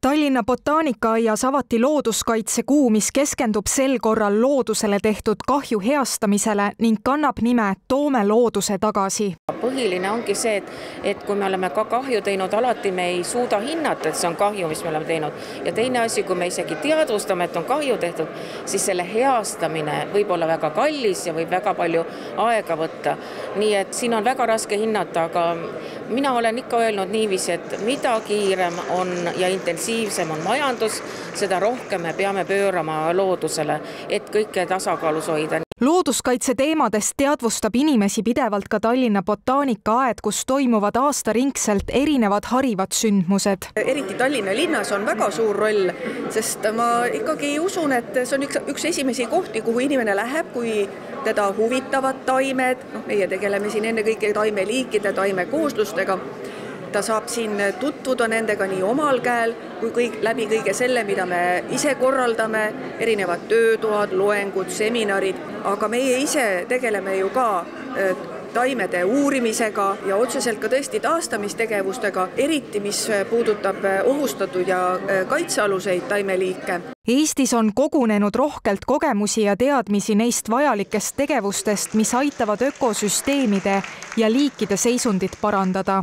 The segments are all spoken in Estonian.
Tallinna botaanikaaias avati looduskaitsekuu, mis keskendub sel korral loodusele tehtud kahju heastamisele ning kannab nime Toome looduse tagasi. Põhiline ongi see, et, et kui me oleme ka kahju teinud, alati me ei suuda hinnata, et see on kahju, mis me oleme teinud. ja teine asi, kui me isegi teadvustame, et on kahju tehtud, siis selle heastamine võib olla väga kallis ja võib väga palju aega võtta. nii et siin on väga raske hinnata, aga mina olen ikka öelnud niiviisi, et mida kiirem on ja intensiivsem on majandus, seda rohkem me peame pöörama loodusele, et kõike tasakaalus hoida looduskaitse teemadest teadvustab inimesi pidevalt ka Tallinna botaanikaaed, kus toimuvad aastaringselt erinevad harivad sündmused. eriti Tallinna linnas on väga suur roll, sest ma ikkagi usun, et see on üks, üks esimesi kohti, kuhu inimene läheb, kui teda huvitavad taimed, noh, meie tegeleme siin ennekõike taimeliikide, taimekooslustega ta saab siin tutvuda nendega nii omal käel kui kõik läbi kõige selle, mida me ise korraldame, erinevad töötoad, loengud, seminarid, aga meie ise tegeleme ju ka äh, taimede uurimisega ja otseselt ka tõesti taastamistegevustega, eriti mis puudutab äh, ohustatud ja äh, kaitsealuseid taimeliike. Eestis on kogunenud rohkelt kogemusi ja teadmisi neist vajalikest tegevustest, mis aitavad ökosüsteemide ja liikide seisundit parandada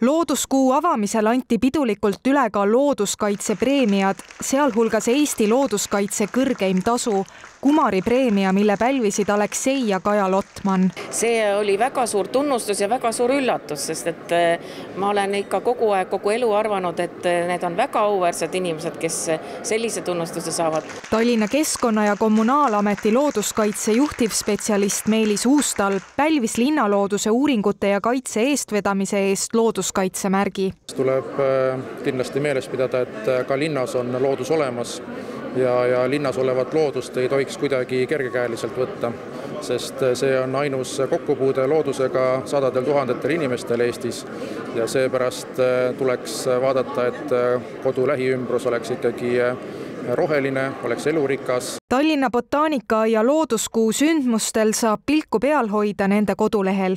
looduskuu avamisel anti pidulikult üle ka looduskaitsepreemiad, sealhulgas Eesti looduskaitse kõrgeim tasu Kumari preemia, mille pälvisid Aleksei ja Kaja Lotman. see oli väga suur tunnustus ja väga suur üllatus, sest et eh, ma olen ikka kogu aeg, kogu elu arvanud, et eh, need on väga auväärsed inimesed, kes sellise tunnustuse saavad. Tallinna Keskkonna- ja Kommunaalameti looduskaitse juhtivspetsialist Meelis Uustal pälvis linnalooduse uuringute ja kaitse eestvedamise eest looduskaitsemärgi. tuleb eh, kindlasti meeles pidada, et ka linnas on loodus olemas ja, ja linnas olevat loodust ei tohiks kuidagi kergekäeliselt võtta, sest see on ainus kokkupuude loodusega sadadel tuhandetel inimestel Eestis ja seepärast äh, tuleks vaadata, et äh, kodu lähiümbrus oleks ikkagi äh, roheline, oleks elurikas. Tallinna botaanikaaia looduskuu sündmustel saab pilku peal hoida nende kodulehel